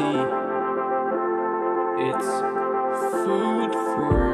tea. It's food for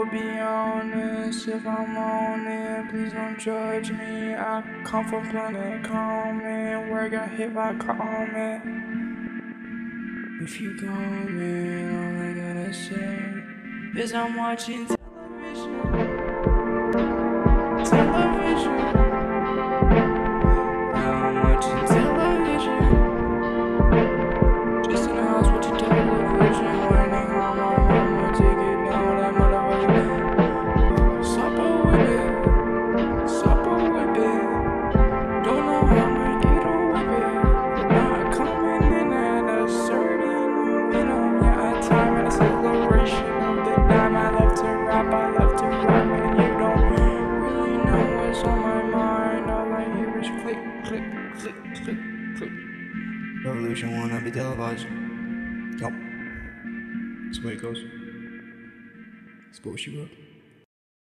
would be honest if I'm on it. Please don't judge me. I come from planet common, where I got hit by comet. If you come in, all I gotta say is I'm watching. All click, click, click, click, click. Revolution will not be televised. Yup. That's the way it goes. What she wrote.